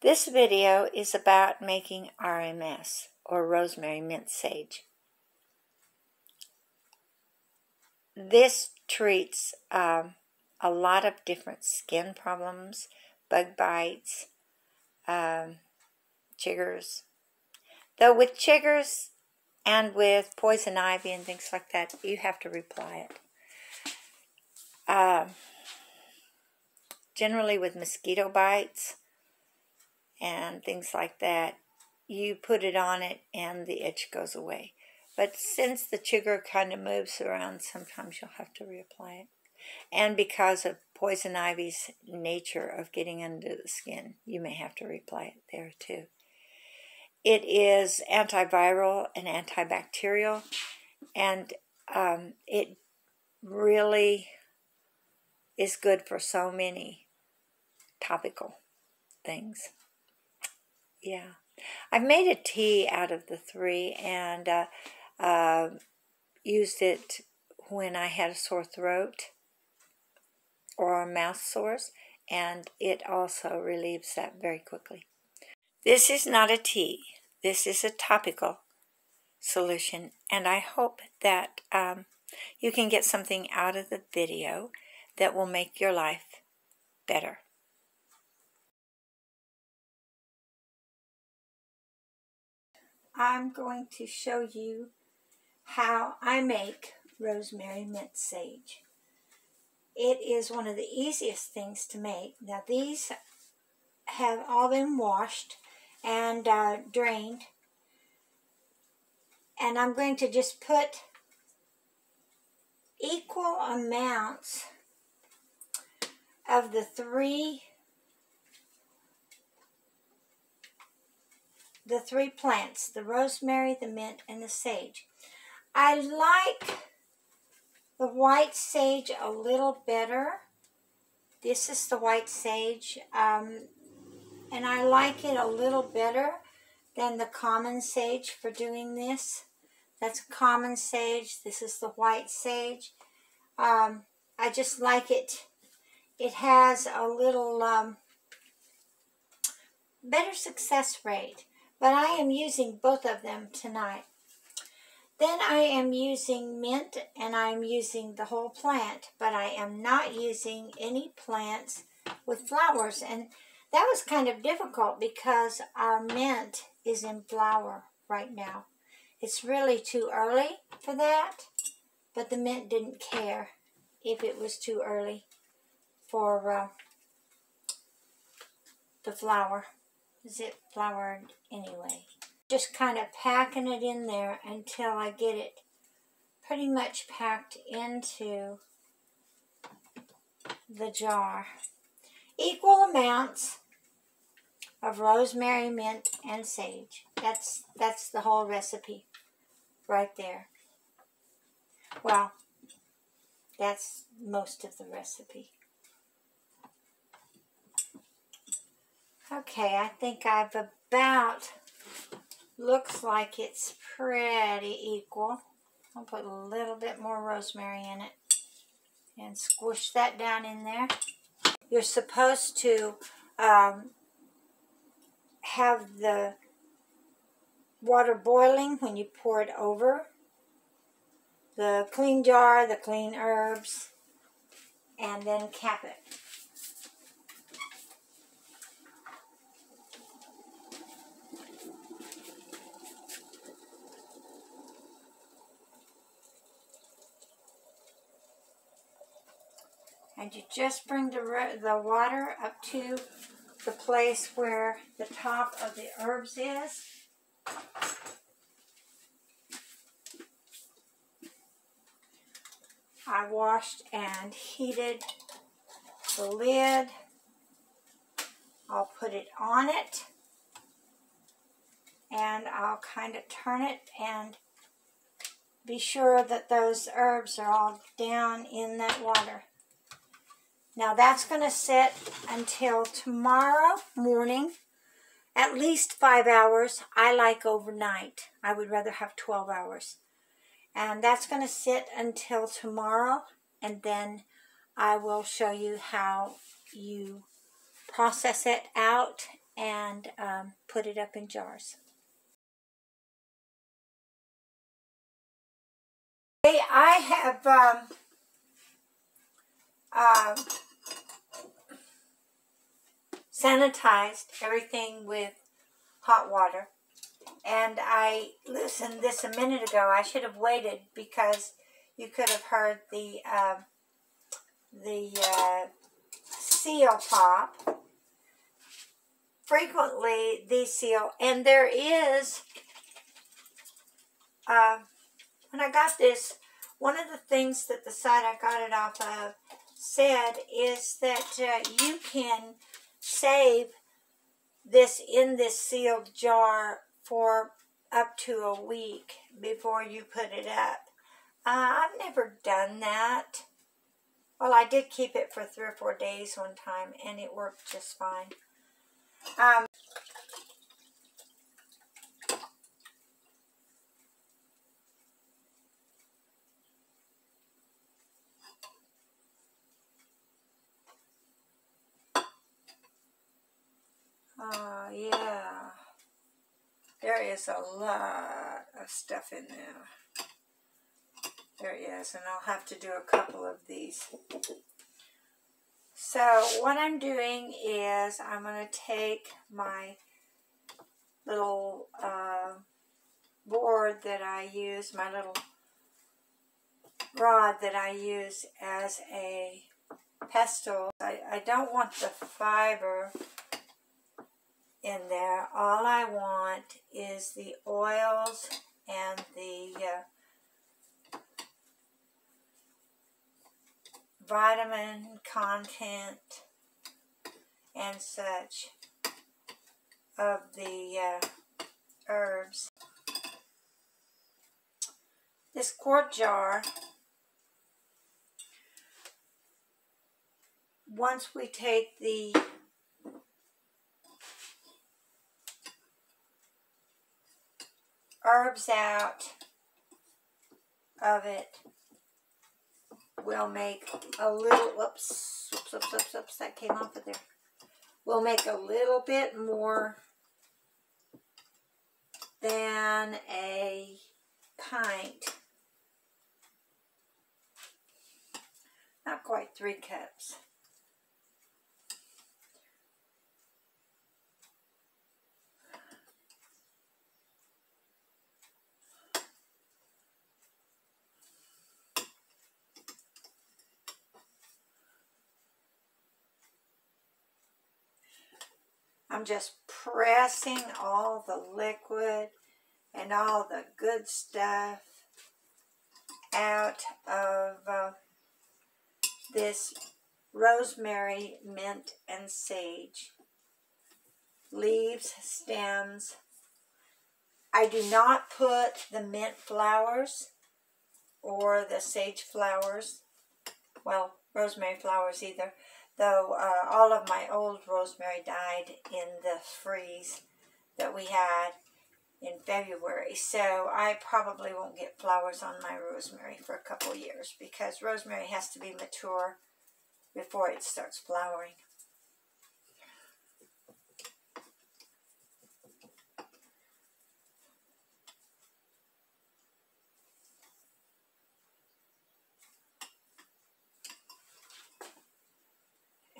This video is about making RMS, or rosemary mint sage. This treats um, a lot of different skin problems, bug bites, um, chiggers. Though with chiggers and with poison ivy and things like that, you have to reply it. Um, generally with mosquito bites and things like that, you put it on it and the itch goes away. But since the chigger kind of moves around, sometimes you'll have to reapply it. And because of poison ivy's nature of getting under the skin, you may have to reapply it there too. It is antiviral and antibacterial, and um, it really is good for so many topical things. Yeah. I've made a tea out of the three and uh, uh, used it when I had a sore throat or a mouth sores, and it also relieves that very quickly. This is not a tea. This is a topical solution, and I hope that um, you can get something out of the video that will make your life better. I'm going to show you how I make rosemary mint sage. It is one of the easiest things to make. Now these have all been washed and uh, drained. And I'm going to just put equal amounts of the three the three plants, the rosemary, the mint, and the sage. I like the white sage a little better. This is the white sage, um, and I like it a little better than the common sage for doing this. That's common sage. This is the white sage. Um, I just like it. It has a little um, better success rate but I am using both of them tonight. Then I am using mint and I am using the whole plant, but I am not using any plants with flowers. And that was kind of difficult because our mint is in flower right now. It's really too early for that, but the mint didn't care if it was too early for uh, the flower. It flowered anyway? Just kind of packing it in there until I get it pretty much packed into the jar. Equal amounts of rosemary, mint, and sage. That's, that's the whole recipe right there. Well, that's most of the recipe. Okay, I think I've about, looks like it's pretty equal. I'll put a little bit more rosemary in it and squish that down in there. You're supposed to um, have the water boiling when you pour it over the clean jar, the clean herbs, and then cap it. And you just bring the, the water up to the place where the top of the herbs is. I washed and heated the lid. I'll put it on it and I'll kind of turn it and be sure that those herbs are all down in that water. Now that's going to sit until tomorrow morning, at least five hours. I like overnight. I would rather have 12 hours. And that's going to sit until tomorrow, and then I will show you how you process it out and um, put it up in jars. I have um, uh, sanitized everything with hot water. And I listened this a minute ago. I should have waited because you could have heard the uh, the uh, seal pop. Frequently, the seal, and there is, uh, when I got this, one of the things that the site I got it off of said is that uh, you can save this in this sealed jar for up to a week before you put it up. Uh, I've never done that. Well, I did keep it for three or four days one time, and it worked just fine. Um, yeah. There is a lot of stuff in there. There is, and I'll have to do a couple of these. So what I'm doing is I'm going to take my little uh, board that I use, my little rod that I use as a pestle. I, I don't want the fiber in there. All I want is the oils and the uh, vitamin content and such of the uh, herbs. This quart jar, once we take the herbs out of it, we'll make a little, whoops, whoops, whoops, whoops, whoops, that came off of there. We'll make a little bit more than a pint. Not quite three cups. I'm just pressing all the liquid and all the good stuff out of uh, this rosemary, mint, and sage. Leaves, stems. I do not put the mint flowers or the sage flowers, well, rosemary flowers either though uh, all of my old rosemary died in the freeze that we had in February. So I probably won't get flowers on my rosemary for a couple years because rosemary has to be mature before it starts flowering.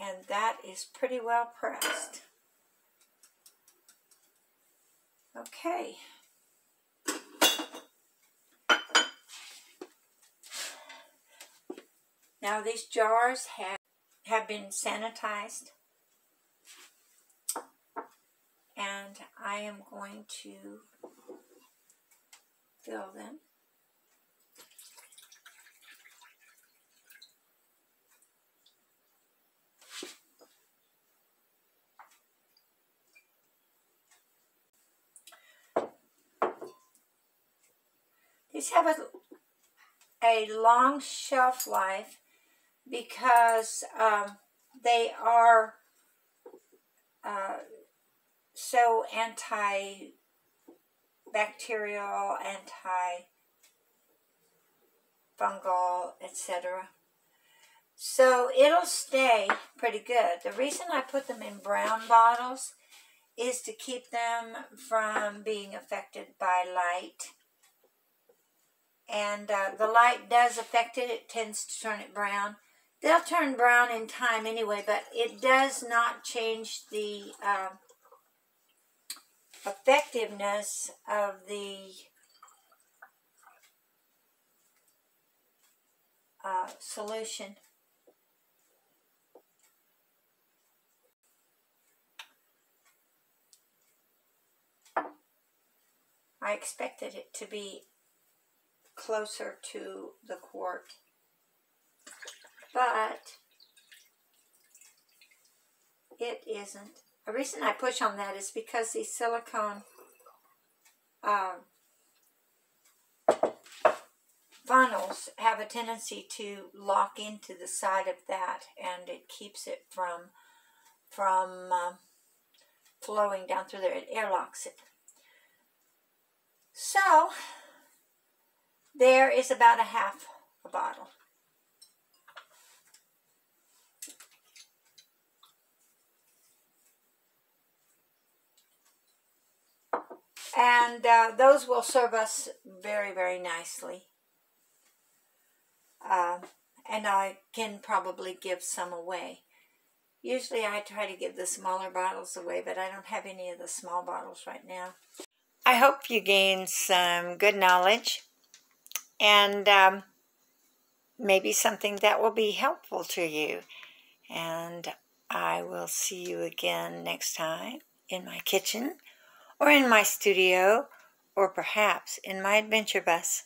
And that is pretty well pressed. Okay. Now these jars have, have been sanitized and I am going to fill them. These have a, a long shelf life because um, they are uh, so antibacterial, anti-fungal, etc. So it'll stay pretty good. The reason I put them in brown bottles is to keep them from being affected by light. And uh, the light does affect it, it tends to turn it brown. They'll turn brown in time anyway, but it does not change the uh, effectiveness of the uh, solution. I expected it to be closer to the quart, but it isn't. The reason I push on that is because these silicone uh, funnels have a tendency to lock into the side of that and it keeps it from from uh, flowing down through there. It airlocks it. So, there is about a half a bottle. And uh, those will serve us very, very nicely. Uh, and I can probably give some away. Usually I try to give the smaller bottles away, but I don't have any of the small bottles right now. I hope you gained some good knowledge and um, maybe something that will be helpful to you. And I will see you again next time in my kitchen or in my studio or perhaps in my adventure bus.